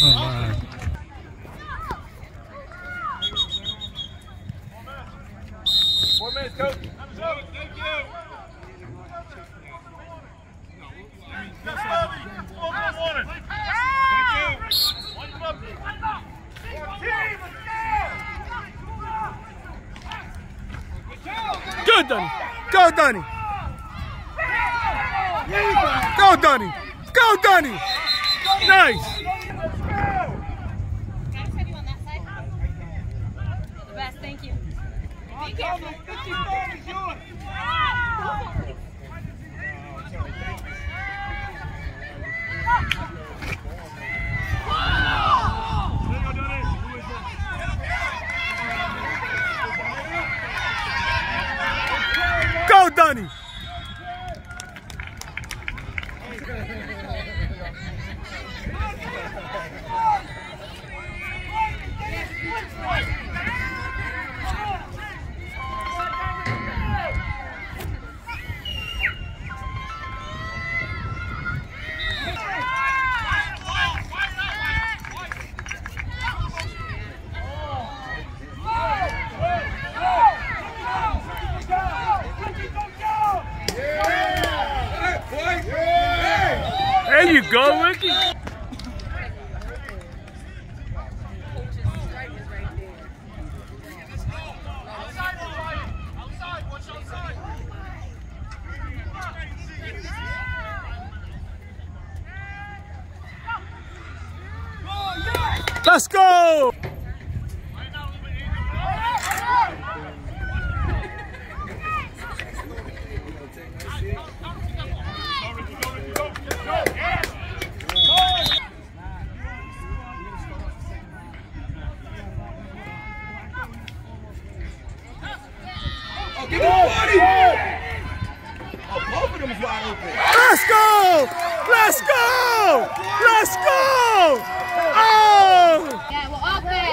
Four minutes, coach. Thank you. Go, Go, Go, Dunny. Go, Dunny. Nice. Donnie. There you go, Ricky. Let's go! Give him Let's go. Let's go. Let's go. Oh. Yeah, we're all good.